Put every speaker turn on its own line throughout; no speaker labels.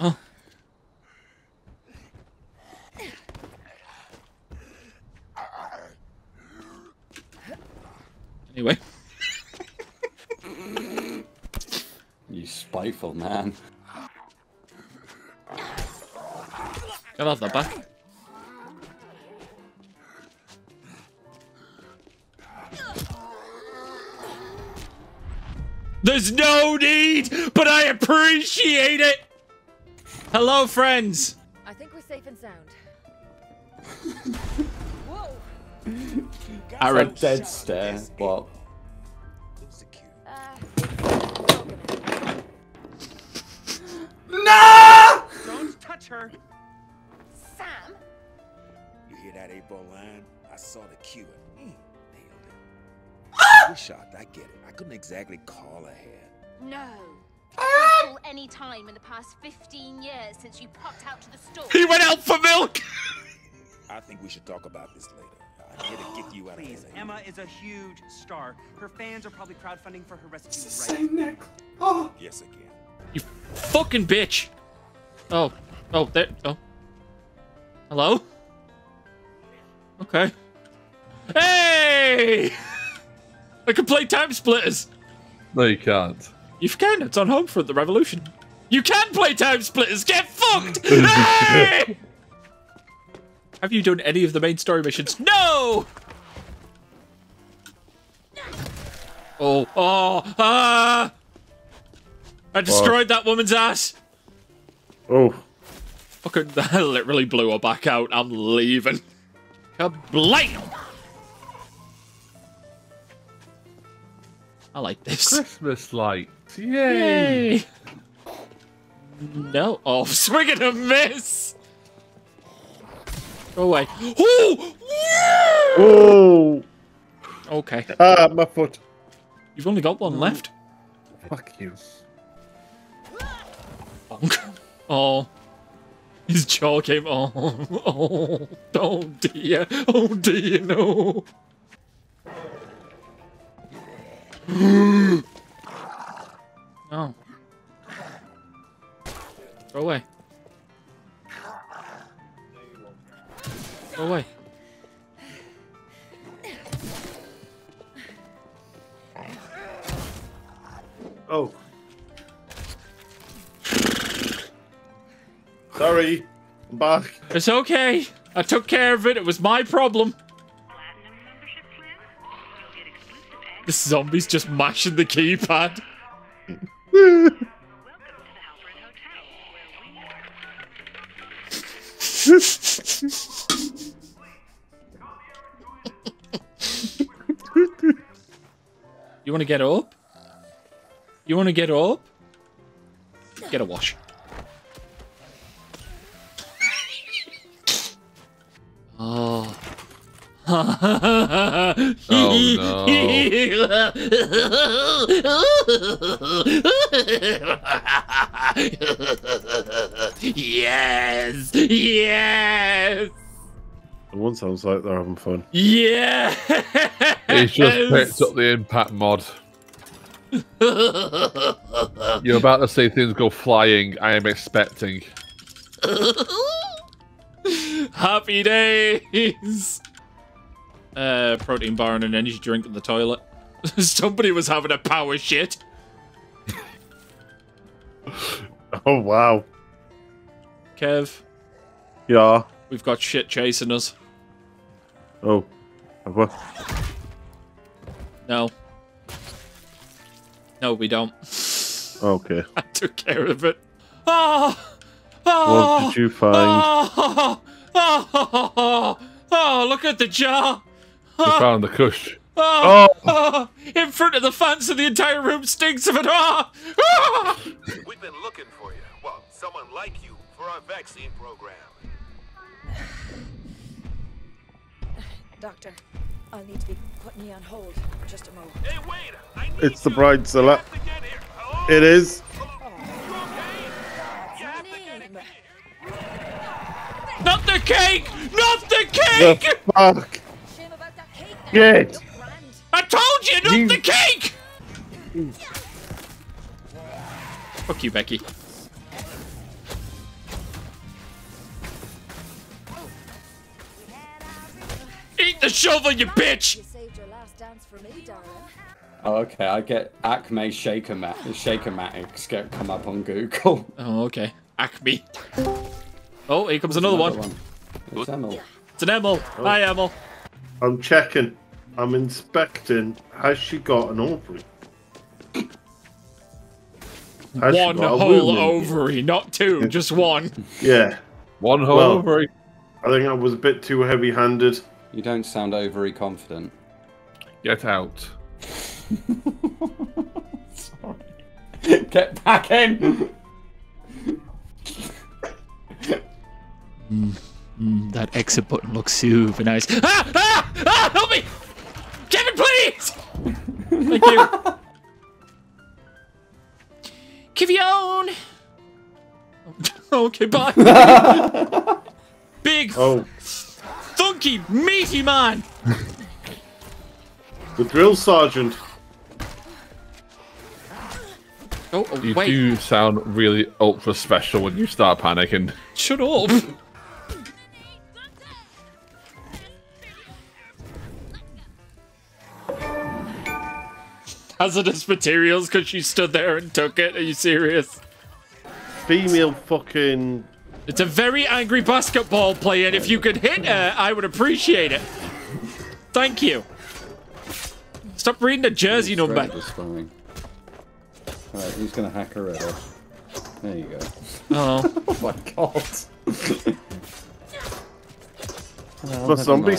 Oh. Anyway.
You spiteful man.
I'll have that back. There's no need, but I appreciate it. Hello, friends.
I think we're safe and sound. Whoa!
Aaron.
It's a dead stare, but
Uh,
Don't touch her.
Sam?
You hear that eight-ball line? I saw the cue and mm, nailed it. You're shocked, I get it. I couldn't exactly call ahead.
No. Call any time in the past 15 years since you popped out to the store.
He went out for milk.
I think we should talk about this later. I'm here to get you out
Please,
of here.
Emma is a huge star. Her fans are probably crowdfunding for her rescue right
same neck. Oh,
Yes, again.
You fucking bitch. Oh, oh, there. Oh, hello. Okay. Hey! I can play TimeSplitters.
No, you can't.
You can. It's on Homefront, the Revolution. You can play TimeSplitters. Get fucked. hey! Have you done any of the main story missions? No. Oh, oh, ah! I destroyed that woman's ass.
Oh,
Fucking, I literally blew her back out. I'm leaving. Kablam! I like this.
Christmas lights. Yay!
Yay! No. Oh, swing and a miss! Go away. Oh!
oh,
Okay.
ah, my foot.
You've only got one left.
Fuck you.
Bonk. Oh. His jaw came. Oh. Oh. Oh dear. Oh dear, no. oh. Go away. Go away.
Oh. Sorry, I'm back.
It's okay. I took care of it. It was my problem. The zombie's just mashing the keypad. You want to get up? You want to get up? Get a wash. Oh. yes! Yes!
The one sounds like they're having fun.
Yes!
He's just picked up the impact mod. You're about to see things go flying. I am expecting.
Happy days! Uh, protein bar and an energy drink in the toilet. Somebody was having a power shit.
Oh wow.
Kev,
Yeah.
we've got shit chasing us.
Oh. Have we?
No. No, we don't.
Okay.
I took care of it. Oh! Oh!
What did you ah! find?
Oh! Oh! Oh! oh, look at the jar!
You ah. found the kush. Ah.
Oh, oh, in front of the fans, and the entire room stinks of it. Oh, oh.
We've been looking for you. Well, someone like you for our vaccine program.
Doctor, I'll need to be putting you on hold for just a moment.
Hey, wait! I need
It's the
you.
bridezilla.
You have to get here. Hello?
It is. Oh.
You have to get
name?
here.
Not the cake! Not the cake!
The cake! fuck shit!
I told you, not
you...
the cake! Fuck you, Becky. Eat the shovel, you bitch!
Oh, okay. I get Acme Shaker Mat. Shaker Matics get come up on Google.
Oh, okay. Acme. Oh, here comes another, another, one. one.
It's Emil.
It's an Emil. Oh. Hi, Emil.
I'm checking. I'm inspecting. Has she got an ovary? Has
one
got
whole ovary, not two, just one.
Yeah.
One whole
Well-
ovary.
I think I was a bit too heavy-handed.
You don't sound overly confident.
Get out. Sorry.
Get back in!
That exit button looks super nice. Ah! Ah! Ah! Help me! Kevin, please! Thank you. Kivion! okay, bye. Big,
Oh,
funky, meaty man.
the drill sergeant.
Oh, oh,
You
wait.
do sound really ultra special when you start panicking.
Shut up. Hazardous materials because she stood there and took it. Are you serious?
Female fucking.
It's a very angry basketball player, and if you could hit her, I would appreciate it. Thank you. Stop reading the jersey number.
Satisfying. Alright, who's gonna hack her head off? There you go.
Oh,
Oh my god.
somebody The zombie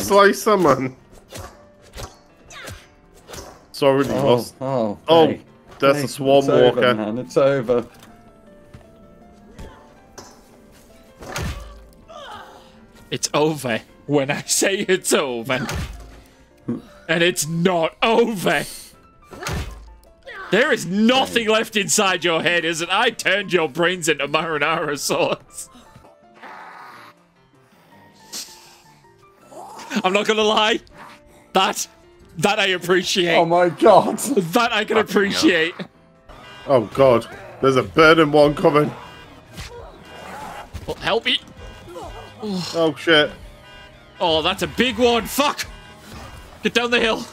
slicer, man. Sorry,
Oh,
lost.
oh,
Oh,
hey,
that's
hey,
a swarm
it's over,
walker.
man. It's over.
it's over when I say it's over. And it's not over. There is nothing left inside your head, is it? I turned your brains into marinara sauce. I'm not gonna lie. That, that I appreciate.
Oh my god.
that I can appreciate.
Oh god, there's a burning one coming.
Well, help me.
Oh shit.
Oh, that's a big one. Fuck. Get down the hill.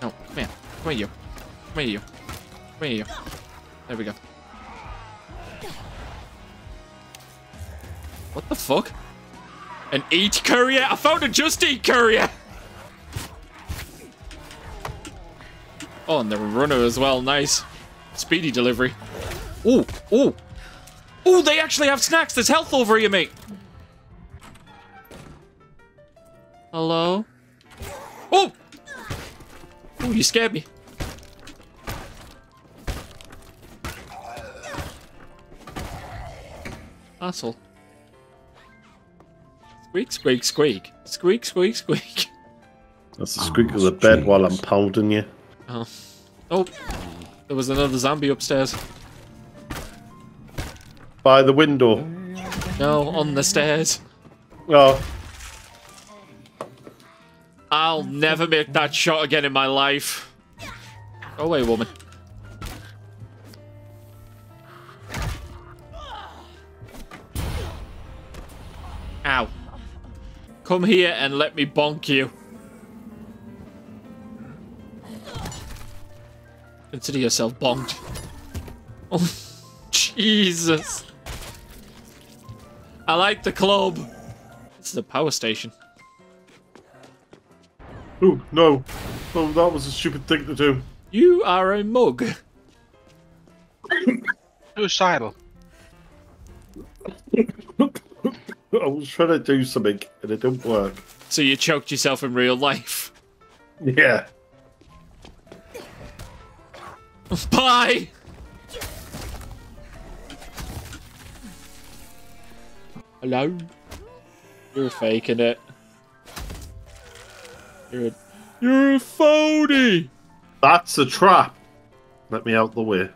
No, come here. Come here, you. Come here, you. Come here, you. There we go. What the fuck? An eat courier? I found a just eat courier! Oh, and they're runner as well. Nice. Speedy delivery. Ooh, ooh. Ooh, they actually have snacks. There's health over here, mate. Hello? Oh! Ooh, you scared me. Asshole. Squeak, squeak, squeak. Squeak, squeak, squeak.
That's the squeak oh, of the bed while I'm pounding you.
Oh. Oh. There was another zombie upstairs.
By the window.
No, on the stairs.
Oh,
I'll never make that shot again in my life. Go away, woman. Come here and let me bonk you. Consider yourself bonked. Oh, Jesus. I like the club. This is a power station.
Oh, no. Oh, that was a stupid thing to do.
You are a mug.
Suicidal.
I was trying to do something and it didn't work.
So you choked yourself in real life.
Yeah.
Bye! Hello? You're faking it. You're a, you're a phony!
That's a trap. Let me out the way.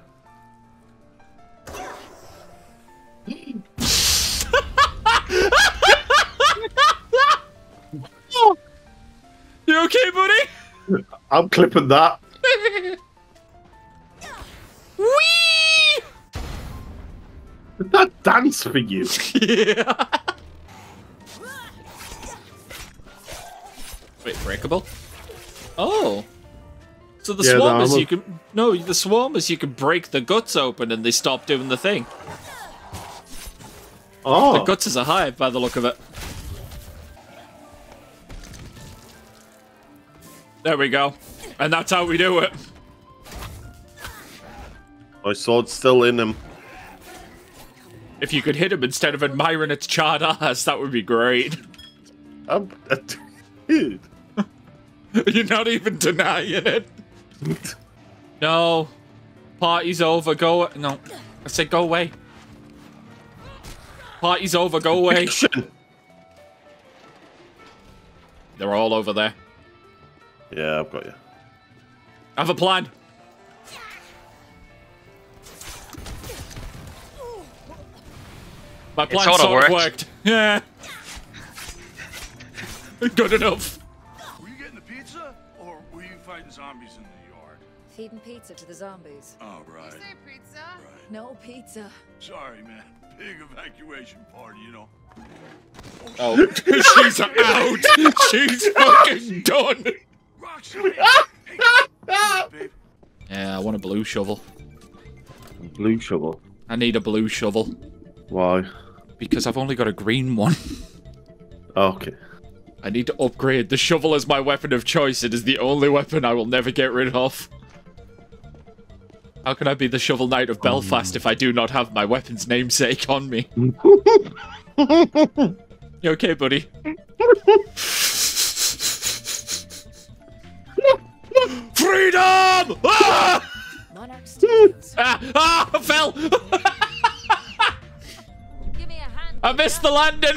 You okay, buddy?
I'm clipping that.
Wee!
Did that dance for you?
yeah. Wait, breakable? Oh. So the
yeah,
swarmers you can no the swarmers you can break the guts open and they stop doing the thing.
Oh, the
guts is a hive by the look of it. There we go, and that's how we do it.
my sword's still in him.
If you could hit him instead of admiring its charred ass, that would be great.
I'm, dude.
You're not even denying it. No. Party's over. Go. No. I said go away. Party's over. Go away. They're all over there.
Yeah, I've got you.
I have a plan. My plan
sorta worked.
worked. Yeah. Good enough.
Were you getting the pizza, or were you fighting zombies in the yard?
Feeding pizza to the zombies.
Oh, right.
pizza?
No pizza.
Sorry, man. Big evacuation party, you know.
Oh, she's out. She's fucking done.
Roxy! hey, babe.
Yeah, I want a blue shovel.
Blue shovel.
I need a blue shovel
Why?
because I've only got a green one.
Okay.
I need to upgrade. The shovel is my weapon of choice. It is the only weapon I will never get rid of. How can I be the Shovel Knight of Belfast if I do not have my weapon's namesake on me? you okay, buddy? Freedom! Ah!
Monarch Studios.
Ah! Ah! I fell!
Give me a hand.
I missed the landing!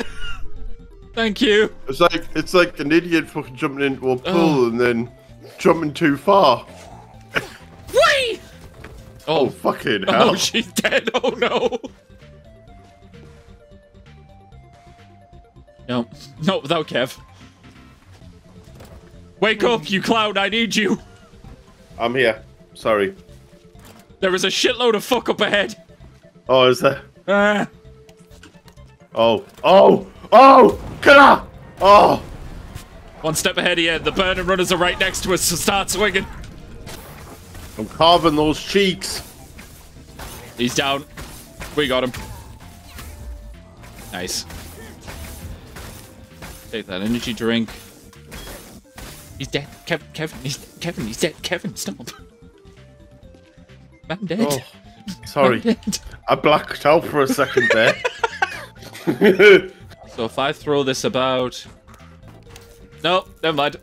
Thank you.
It's like it's like an idiot fucking jumping into a pool
Oh.
and then jumping too far.
Whee!
Oh,
Oh,
fucking hell!
oh, she's dead. Oh no. No, no, without Kev. Wake up, you clown! I need you.
I'm here. Sorry.
There is a shitload of fuck up ahead.
Oh, is there?
Ah.
Oh, oh, oh! Out! Oh,
One step ahead of you. The burning runners are right next to us, so start swinging.
I'm carving those cheeks.
He's down. We got him. Nice. Take that energy drink. He's dead. Kev Kevin, he's Kevin, he's dead. Kevin, stop. Man dead.
Oh, sorry.
Man dead.
I blacked out for a second there.
So if I throw this about... No, never mind.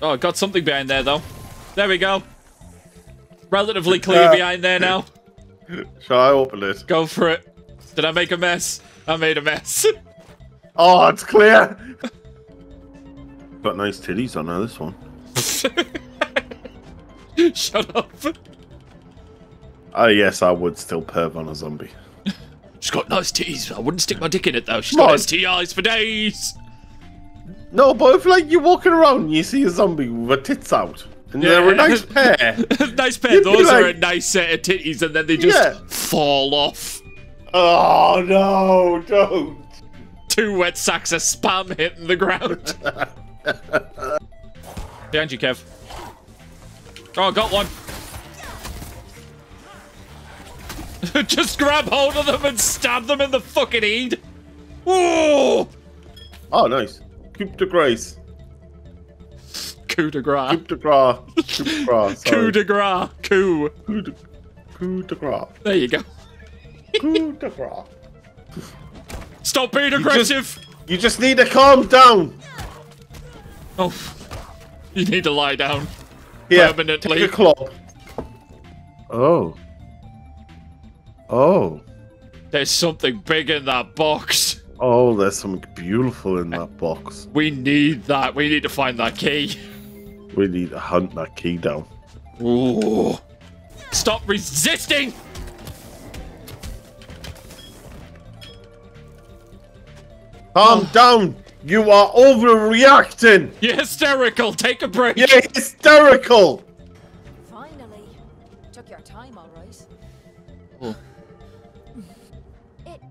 Oh, I got something behind there, though. There we go. Relatively clear uh, behind there now.
Shall I open it?
Go for it. Did I make a mess? I made a mess.
Oh, it's clear. Got nice titties on her, this one.
Shut up.
Ah, yes, I would still perv on a zombie.
She's got nice titties. I wouldn't stick my dick in it, though. She's
Come
got
on.
STIs for days.
No, but if like you're walking around and you see a zombie with her tits out, and they're a nice pair.
nice pair.
You'd be
Those are a nice set of titties, and then they just
Yeah.
fall off.
Oh no, don't.
Two wet sacks of spam hitting the ground. Behind you, Kev. Oh, I got one. Just grab hold of them and stab them in the fucking head. Ooh!
Oh, nice. Coup de grace.
Coup de grace.
Coup de grace. Coup de grace.
Coup de grace. Coup.
Coup de, coup de grace.
There you go.
Coup de grace.
Stop being
just-
aggressive.
You just need to calm down.
Oh, you need to lie down.
Here,
Permanently.
take a club. Oh. Oh.
There's something big in that box.
Oh, there's something beautiful in that box.
We need that. We need to find that key.
We need to hunt that key down.
Ooh. Stop resisting!
Calm oh. down. You are overreacting.
You're hysterical. Take a break.
You're hysterical.
Finally. Took your time, all right.
Oh.
It,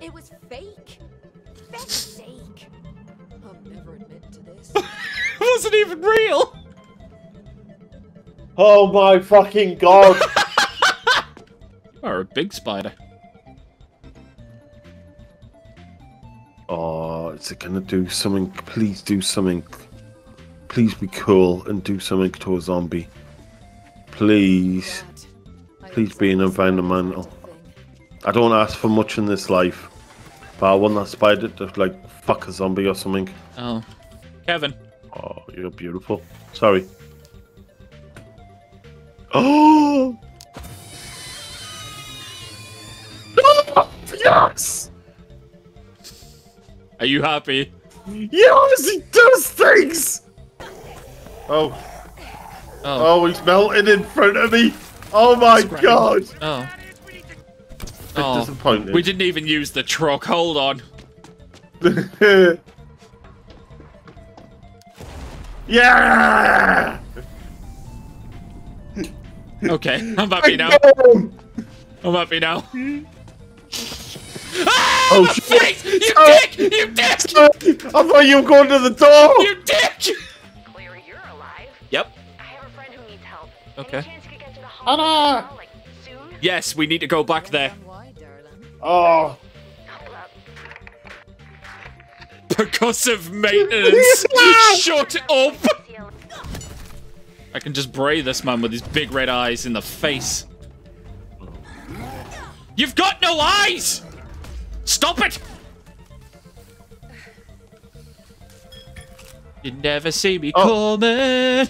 it was fake. Fake. I'll never admit to this.
it wasn't even real.
Oh my fucking god!
Or a big spider.
Oh, is it gonna do something? Please do something. Please be cool and do something to a zombie. Please. Please be an environmental. I don't ask for much in this life. But I want that spider to like fuck a zombie or something.
Oh. Kevin.
Oh, you're beautiful. Sorry. Oh! yes!
Are you happy?
Yes, he does things! Oh,
Oh.
oh, he's melting in front of me. Oh my god!
Oh. Oh.
disappointed.
We didn't even use the truck. Hold on.
yeah!
Okay, I'm happy now. I'm happy now. Ah,
Oh,
my
shit.
Face! You dick! You dick!
I thought you were going to the door!
You dick!
Clear, you're alive.
Yep.
I have a friend who needs help.
Okay.
Any chance you could get to the hospital, like, soon?
Yes, we need to go back there.
Why, darling?
Oh,
Percussive maintenance. Shut up. I can just bray this man with his big red eyes in the face. You've got no eyes! Stop it! You never see me
Oh.
coming.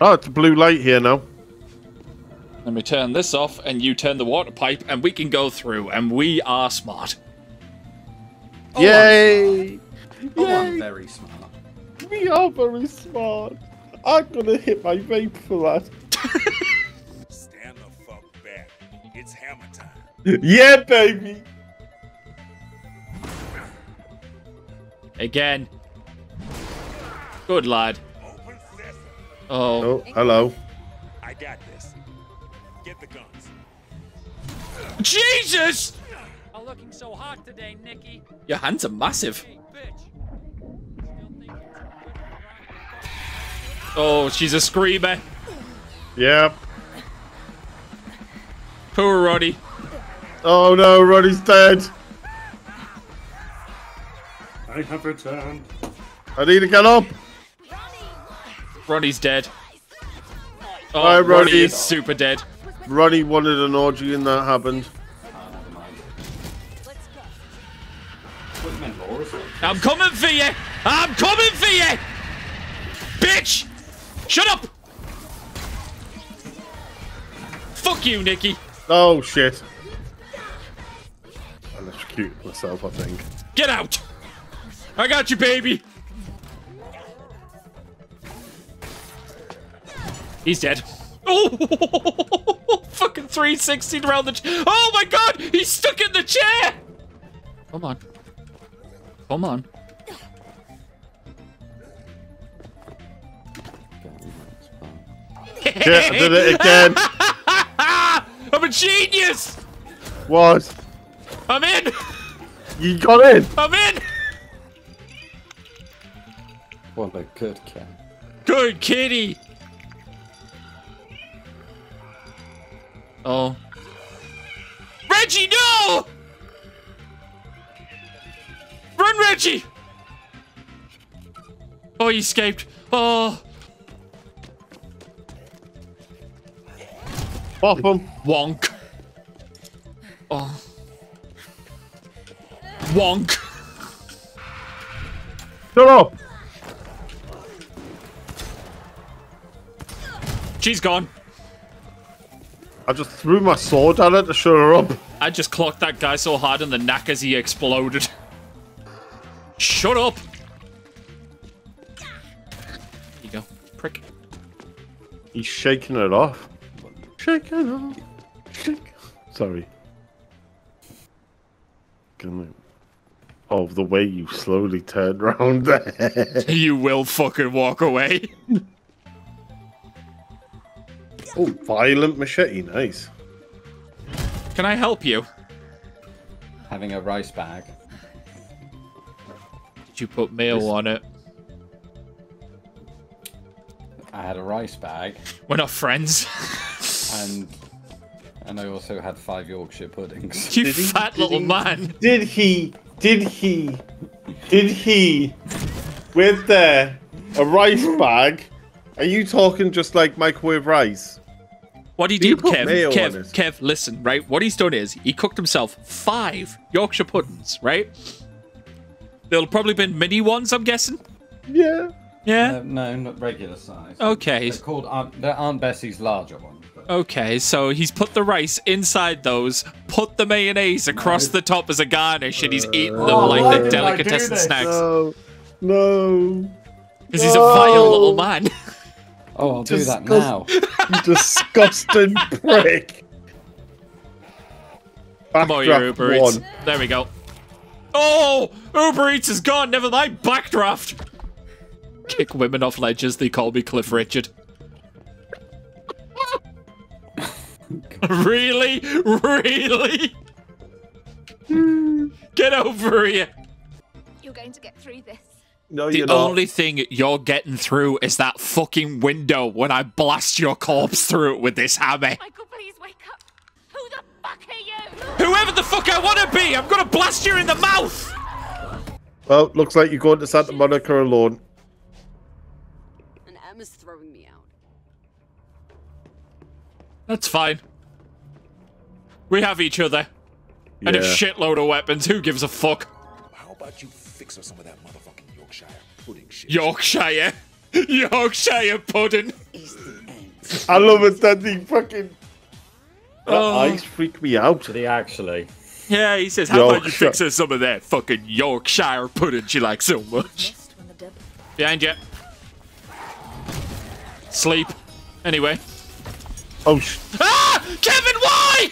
oh, it's a blue light here now.
Let me turn this off, and you turn the water pipe, and we can go through, and we are smart.
Yay!
Oh, I'm oh, very smart.
We are very smart. I'm gonna hit my vape for that.
Stand the fuck back. It's hammer time.
yeah, baby!
Again. Good lad. Oh,
Oh, hello.
I got this. Get the guns.
Jesus!
I'm looking so hot today, Nikki.
Your hands are massive.
Hey, bitch. Still think it's
Oh, she's a screamer.
Yep.
Poor Roddy.
Oh no, Roddy's dead.
I have returned.
I need to get up.
Ronnie's dead. Oh,
Bye,
Ronnie
Ronnie.
is super dead.
Ronnie wanted an orgy and that happened.
Never mind. Put them in Laura's room.
I'm coming for you! I'm coming for you! Bitch! Shut up! Fuck you, Nikki.
Oh shit. I electrocuted myself, I think.
Get out! I got you, baby! He's dead. Oh! Fucking 360 around the. Ch- oh my god! He's stuck in the chair! Come on. Come on.
Yeah, I did it again.
I'm a genius!
What?
I'm in!
You got in?
I'm in!
What a good cat.
Good kitty! Oh. Reggie, no! Run, Reggie! Oh, he escaped. Oh.
Pop him.
Wonk. Oh. Wonk.
Shut up.
She's gone.
I just threw my sword at it to shut her up.
I just clocked that guy so hard in the neck as he exploded. Shut up! Here you go. Prick.
He's shaking it off. Shaking it off. Shake. Sorry. Oh, the way you slowly turned around there.
You will fucking walk away.
Oh, violent machete. Nice.
Can I help you?
Having a rice bag.
Did you put mayo on it?
I had a rice bag,
We're not friends.
and and I also had five Yorkshire puddings.
you
Did he-
fat
did
little
he-
man.
Did he? Did he? Did he? With there a rice bag? Are you talking just like microwave rice?
What he
Do you
did, Kev, Kev. Kev, listen, right? What he's done is he cooked himself five Yorkshire puddings, right? There'll probably been mini ones, I'm guessing.
Yeah.
Yeah.
Uh, no, not regular size.
Okay.
They're called Aunt, they're Aunt Bessie's larger ones. but-
Okay, so he's put the rice inside those, put the mayonnaise across the top as a garnish, and he's eating them
Oh,
like
why
the
did I do
delicatessen snacks.
No. No.
Because he's a vile little man.
Oh, I'll do that now.
You disgusting prick.
Come on, your
Backdraft
Uber Eats. There we go. Oh, Uber Eats is gone. Never mind. Backdraft. Kick women off ledges. They call me Cliff Richard. really? Really? Hmm. Get over here.
You're going to get through this.
No,
The
you're not.
only thing you're getting through is that fucking window when I blast your corpse through it with this hammer.
Michael, please wake up. Who the fuck are you?
Whoever the fuck I want to be, I'm gonna blast you in the mouth.
Well, looks like you're going to Santa Monica alone.
And Emma's throwing me out.
That's fine. We have each other. And a shitload of weapons. Who gives a fuck?
How about you fix her some of that motherfucking Yorkshire pudding shit?
Yorkshire. Yorkshire pudding.
I love it that he fucking. That
Oh.
eyes freak me out.
Did he actually?
Yeah, he says, how about you fix her some of that fucking Yorkshire pudding she likes so much?
Missed when the devil.
Behind you. Sleep. Anyway.
Oh, sh-
Ah! Kevin, why?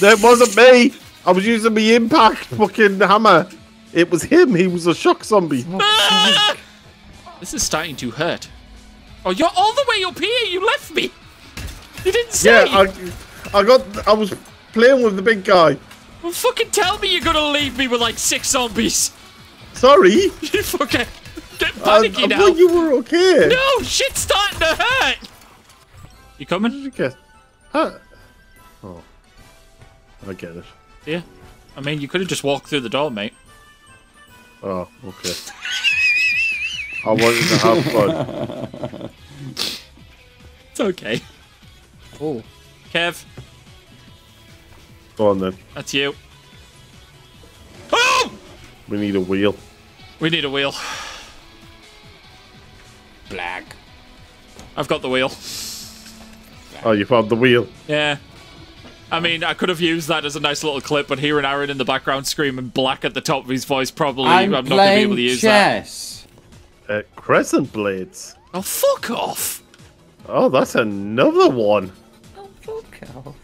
that wasn't me. I was using the impact fucking hammer. It was him. He was a shock zombie.
Ah! This is starting to hurt. Oh, you're all the way up here. You left me. You didn't say.
Yeah, I, I got. I was playing with the big guy.
Well, fucking tell me you're gonna leave me with like six zombies.
Sorry.
You fucking get
I,
panicky
I
now.
thought you were okay.
No, shit's starting to hurt. You coming?
Okay. Huh. Oh. I get it.
Yeah. I mean, you could have just walked through the door, mate.
Oh, okay. I wanted to have fun.
It's okay. Oh, Kev,
Go on then.
that's you. Oh!
We need a wheel.
We need a wheel.
Black.
I've got the wheel.
Oh, you found the wheel.
Yeah. I mean, I could have used that as a nice little clip, but hearing Aaron in the background screaming black at the top of his voice, probably I'm,
I'm,
not going to be able to use that.
chess.
Uh, crescent blades.
Oh, fuck off!
Oh, that's another one.
Oh, fuck off.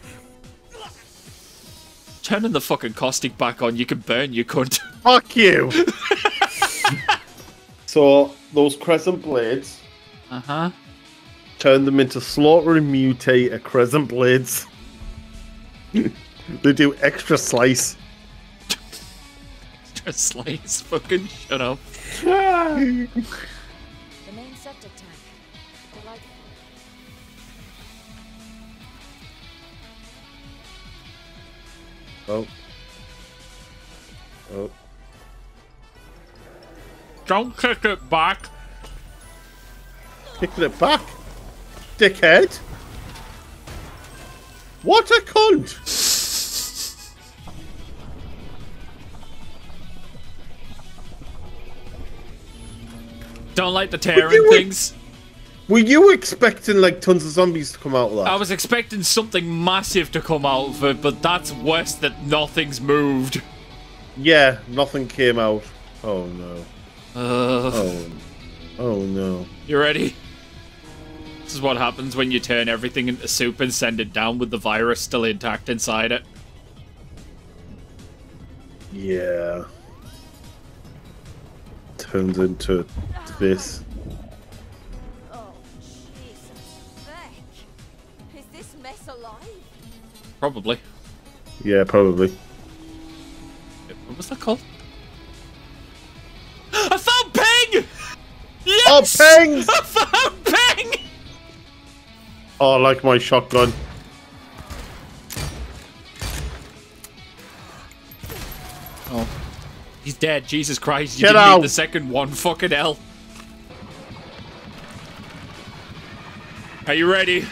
Turning the fucking caustic back on, you can burn, you cunt.
Fuck you. so those crescent blades,
Uh huh.
turn them into slaughter and mutate crescent blades. they do extra slice.
Just slice, fucking shut up.
The main septic tank. Delightful.
Oh. Oh.
Don't kick it back.
Kicking it back. Dickhead. What a cunt.
Don't like the tearing things.
Were you expecting like tons of zombies to come out of that?
I was expecting something massive to come out of it, but that's worse that nothing's moved.
Yeah, nothing came out. Oh no.
Uh,
Oh. Oh no.
you ready? This is what happens when you turn everything into soup and send it down with the virus still intact inside it.
Yeah. Turns into this.
Oh, Jesus. Beck. Is this mess alive?
Probably.
Yeah, probably.
What was that called? I found Ping! Oh, yes!
Oh, Ping!
I found Ping!
Oh, I like my shotgun.
Oh. He's dead. Jesus Christ. You
Get
didn't
out.
need the second one. Fucking hell. Are you ready?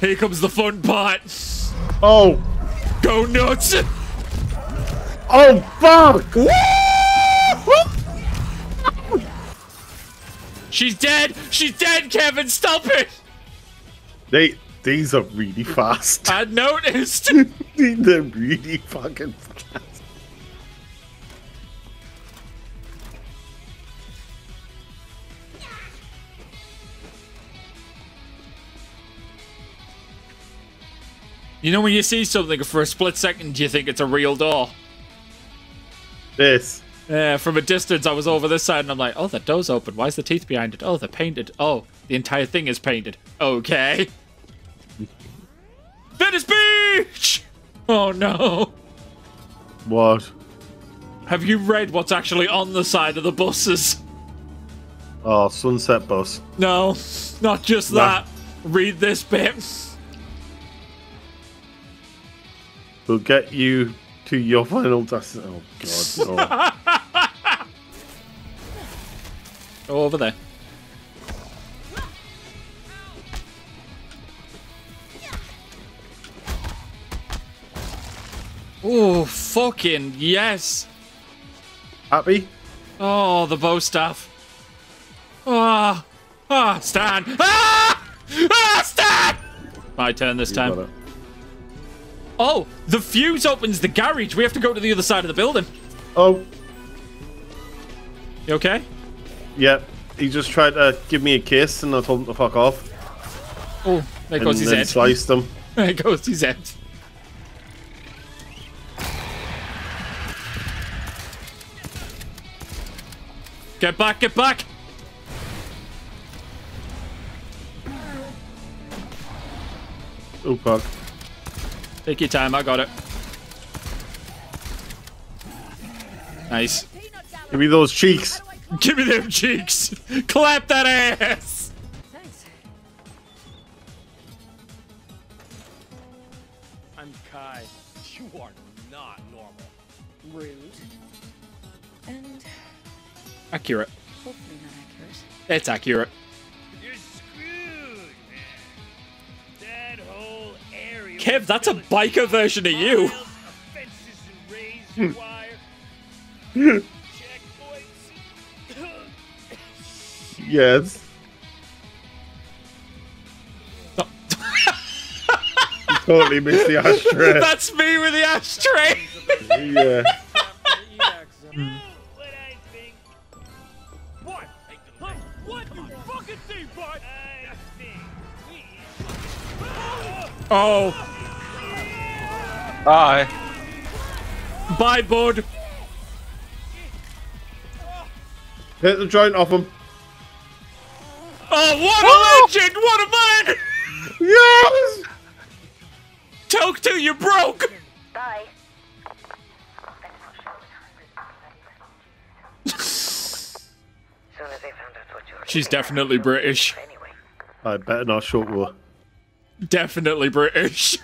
Here comes the fun part.
Oh,
Go nuts.
oh, fuck!
She's dead. She's dead, Kevin. Stop it.
They, these are really fast.
I noticed.
They're really fucking fast.
You know when you see something for a split second, do you think it's a real door.
This.
Yeah, from a distance, I was over this side and I'm like, oh, that door's open. Why is the teeth behind it? Oh, they're painted. Oh, the entire thing is painted. Okay. Venice Beach! Oh no.
What?
Have you read what's actually on the side of the buses?
Oh, Sunset Bus.
No, not just
No.
that. Read this bit.
We'll get you to your final destination. Oh, God.
Go over there. Oh, fucking yes.
Happy?
Oh, the bow staff. Ah, ah, Stan. Ah! Ah, Stan! My turn this
You
time. Oh, the fuse opens the garage. We have to go to the other side of the building.
Oh,
You okay?
Yeah. He just tried to give me a kiss and I told him to fuck off.
Oh, there
And
goes his head.
sliced him.
There goes his head. Get back, get back!
Oh, fuck.
Take your time, I got it. Nice.
Give me those cheeks.
Give me them cheeks! Clap that ass!
Thanks.
I'm Kai. You are not normal.
Rude. And
Accurate.
hopefully not accurate.
It's accurate.
You're screwed, man. That whole area.
Kev, that's a biker version of you.
Yes. You totally missed the ashtray.
That's me with the ashtray!
yeah.
what I think. What? Huh? What you fucking think, Bart? I.
Oh,
Bye.
bye, bud.
Hit the joint off him.
Oh, what a legend! What a man!
Yes!
Talk to you broke!
Bye.
She's definitely British.
I better not show war.
Definitely British.